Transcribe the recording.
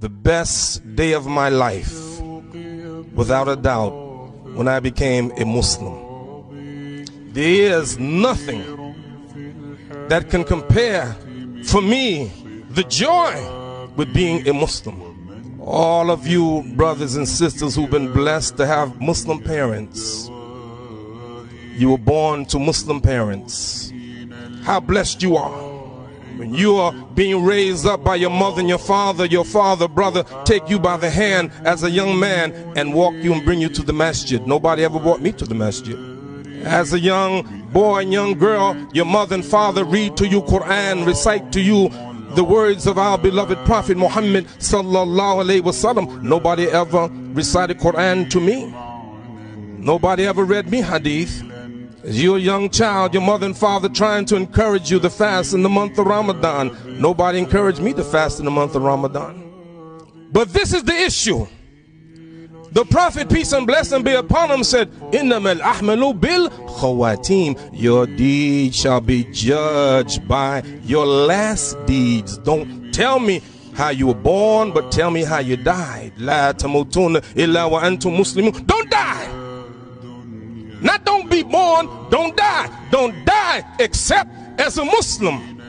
the best day of my life, without a doubt, when I became a Muslim. There is nothing that can compare for me the joy with being a Muslim. All of you brothers and sisters who've been blessed to have Muslim parents, you were born to Muslim parents. How blessed you are. When you are being raised up by your mother and your father, your father, brother, take you by the hand as a young man and walk you and bring you to the masjid. Nobody ever brought me to the masjid. As a young boy and young girl, your mother and father read to you Quran, recite to you the words of our beloved Prophet Muhammad sallallahu alaihi wasallam. Nobody ever recited Quran to me. Nobody ever read me hadith. As you're a young child, your mother and father trying to encourage you to fast in the month of Ramadan. Nobody encouraged me to fast in the month of Ramadan. But this is the issue. The Prophet, peace and blessing be upon him, said, Innamal ahmalu bil khawatim. Your deeds shall be judged by your last deeds. Don't tell me how you were born, but tell me how you died. La tamutuna illa wa antum muslimun. Don't die! Not don't be born, don't die. Don't die except as a Muslim.